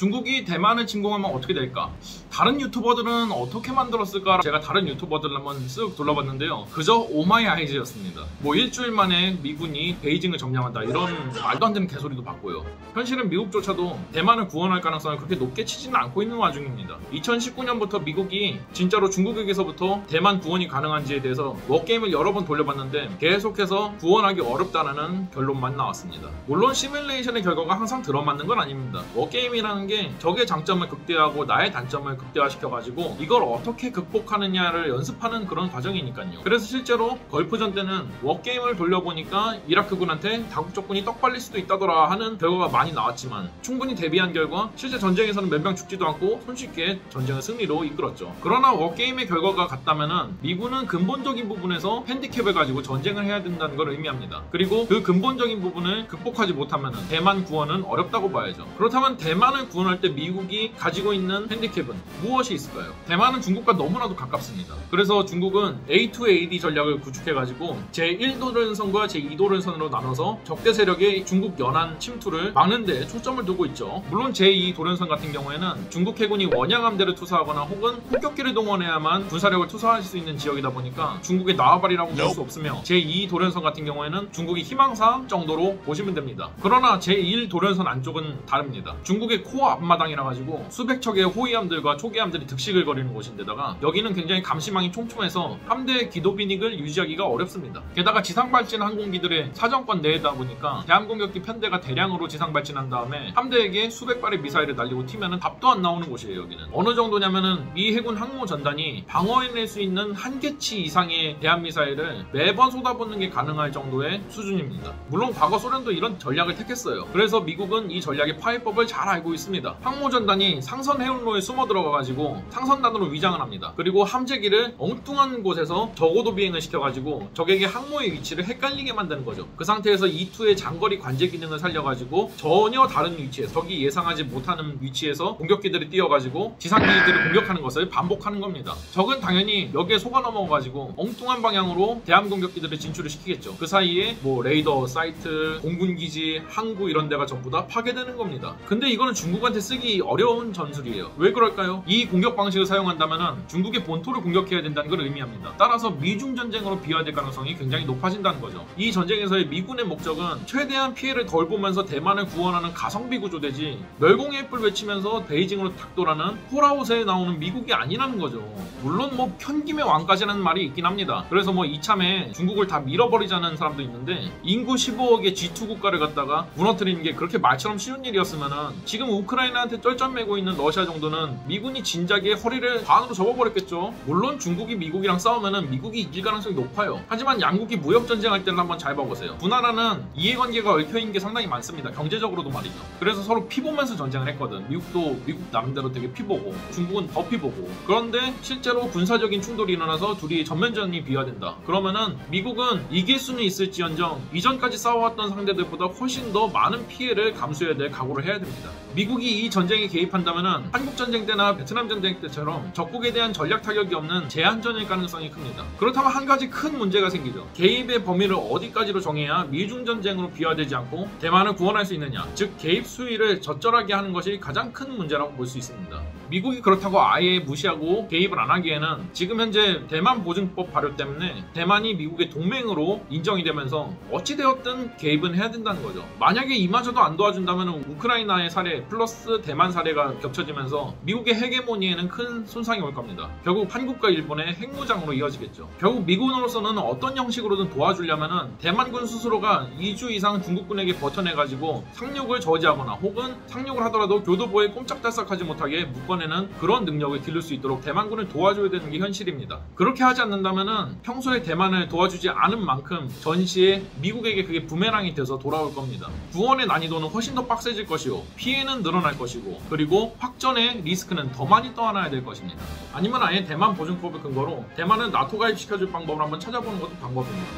중국이 대만을 침공하면 어떻게 될까? 다른 유튜버들은 어떻게 만들었을까? 제가 다른 유튜버들을 한번 쓱 돌려봤는데요. 그저 oh my eyes였습니다. 뭐 일주일 만에 미군이 베이징을 점령한다 이런 말도 안 되는 개소리도 봤고요. 현실은 미국조차도 대만을 구원할 가능성을 그렇게 높게 치지는 않고 있는 와중입니다. 2019년부터 미국이 진짜로 중국에게서부터 대만 구원이 가능한지에 대해서 워게임을 여러 번 돌려봤는데 계속해서 구원하기 어렵다는 결론만 나왔습니다. 물론 시뮬레이션의 결과가 항상 들어맞는 건 아닙니다. 워게임이라는 게 적의 장점을 극대화하고 나의 단점을 극대화시켜가지고 이걸 어떻게 극복하느냐를 연습하는 그런 과정이니까요. 그래서 실제로 걸프전 때는 워게임을 돌려보니까 이라크군한테 다국적군이 떡발릴 수도 있다더라 하는 결과가 많이 나왔지만 충분히 대비한 결과 실제 전쟁에서는 몇 명 죽지도 않고 손쉽게 전쟁을 승리로 이끌었죠. 그러나 워게임의 결과가 같다면 미군은 근본적인 부분에서 핸디캡을 가지고 전쟁을 해야 된다는 걸 의미합니다. 그리고 그 근본적인 부분을 극복하지 못하면 대만 구원은 어렵다고 봐야죠. 그렇다면 대만을 구원 할 때 미국이 가지고 있는 핸디캡은 무엇이 있을까요? 대만은 중국과 너무나도 가깝습니다. 그래서 중국은 A2AD 전략을 구축해가지고 제1도련선과 제2도련선으로 나눠서 적대 세력의 중국 연안 침투를 막는데 초점을 두고 있죠. 물론 제2도련선 같은 경우에는 중국 해군이 원양함대를 투사하거나 혹은 폭격기를 동원해야만 군사력을 투사할 수 있는 지역이다 보니까 중국의 나와바리라고 볼 수 없으며 제2도련선 같은 경우에는 중국이 희망사항 정도로 보시면 됩니다. 그러나 제1도련선 안쪽은 다릅니다. 중국의 코어 앞마당이라 가지고 수백 척의 호위함들과 초기함들이 득식을 거리는 곳인데다가 여기는 굉장히 감시망이 촘촘해서 함대의 기도 비닉을 유지하기가 어렵습니다. 게다가 지상 발진 항공기들의 사정권 내다 보니까 대함 공격기 편대가 대량으로 지상 발진한 다음에 함대에게 수백 발의 미사일을 날리고 튀면은 답도 안 나오는 곳이에요 여기는 어느 정도냐면은 미 해군 항모 전단이 방어해낼 수 있는 한계치 이상의 대함 미사일을 매번 쏟아붓는 게 가능할 정도의 수준입니다. 물론 과거 소련도 이런 전략을 택했어요. 그래서 미국은 이 전략의 파해법을 잘 알고 있습니다. 항모 전단이 상선 해운로에 숨어 들어가가지고 상선단으로 위장을 합니다. 그리고 함재기를 엉뚱한 곳에서 저고도 비행을 시켜가지고 적에게 항모의 위치를 헷갈리게 만드는 거죠. 그 상태에서 E2의 장거리 관제 기능을 살려가지고 전혀 다른 위치에 적이 예상하지 못하는 위치에서 공격기들이 뛰어가지고 지상기지들을 공격하는 것을 반복하는 겁니다. 적은 당연히 여기에 속아 넘어가가지고 엉뚱한 방향으로 대함 공격기들을 진출을 시키겠죠. 그 사이에 뭐 레이더, 사이트, 공군기지, 항구 이런 데가 전부 다 파괴되는 겁니다. 근데 이거는 중국 한테 쓰기 어려운 전술이에요. 왜 그럴까요? 이 공격 방식을 사용한다면 중국의 본토를 공격해야 된다는 걸 의미합니다. 따라서 미중 전쟁으로 비화될 가능성이 굉장히 높아진다는 거죠. 이 전쟁에서의 미군의 목적은 최대한 피해를 덜 보면서 대만을 구원하는 가성비 구조대지 멸공의 횃불 외치면서 베이징으로 닥돌하는 Fallout에 나오는 미국이 아니라는 거죠. 물론 뭐 편김의 왕까지라는 말이 있긴 합니다. 그래서 뭐 이참에 중국을 다 밀어버리자는 사람도 있는데 인구 15억의 G2 국가를 갖다가 무너뜨리는 게 그렇게 말처럼 쉬운 일이었으면은 지금 우크 라이나한테 쩔쩔매고 있는 러시아 정도는 미군이 진작에 허리를 반으로 접어버렸겠죠. 물론 중국이 미국이랑 싸우면은 미국이 이길 가능성이 높아요. 하지만 양국이 무역 전쟁할 때를 한번 잘 봐보세요. 두 나라는 이해관계가 얽혀있는 게 상당히 많습니다. 경제적으로도 말이죠. 그래서 서로 피보면서 전쟁을 했거든. 미국도 미국 나름대로 되게 피보고 중국은 더 피보고 그런데 실제로 군사적인 충돌이 일어나서 둘이 전면전이 비화된다. 그러면은 미국은 이길 수는 있을지언정 이전까지 싸워왔던 상대들보다 훨씬 더 많은 피해를 감수해야 될 각오를 해야 됩니다. 미국 이 이 전쟁에 개입한다면은 한국 전쟁 때나 베트남 전쟁 때처럼 적국에 대한 전략 타격이 없는 제한전일 가능성이 큽니다. 그렇다면 한 가지 큰 문제가 생기죠. 개입의 범위를 어디까지로 정해야 미중 전쟁으로 비화되지 않고 대만을 구원할 수 있느냐. 즉 개입 수위를 적절하게 하는 것이 가장 큰 문제라고 볼 수 있습니다. 미국이 그렇다고 아예 무시하고 개입을 안 하기에는 지금 현재 대만 보증법 발효 때문에 대만이 미국의 동맹으로 인정이 되면서 어찌되었든 개입은 해야 된다는 거죠. 만약에 이마저도 안 도와준다면 우크라이나의 사례 플러스 대만 사례가 겹쳐지면서 미국의 헤게모니에는 큰 손상이 올 겁니다. 결국 한국과 일본의 핵무장으로 이어지겠죠. 결국 미국으로서는 어떤 형식으로든 도와주려면은 대만군 스스로가 2주 이상 중국군에게 버텨내가지고 상륙을 저지하거나 혹은 상륙을 하더라도 교도보에 꼼짝달싹하지 못하게 묶어내는 그런 능력을 기를 수 있도록 대만군을 도와줘야 되는 게 현실입니다. 그렇게 하지 않는다면은 평소에 대만을 도와주지 않은 만큼 전시에 미국에게 그게 부메랑이 돼서 돌아올 겁니다. 구원의 난이도는 훨씬 더 빡세질 것이고 피해는 늘어 날 것이고 그리고 확전의 리스크는 더 많이 떠안아야 될 것입니다. 아니면 아예 대만 보증법을 근거로 대만을 나토 가입시켜줄 방법을 한번 찾아보는 것도 방법입니다.